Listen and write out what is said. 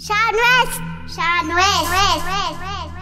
Sean West. Sean West. West. West. West.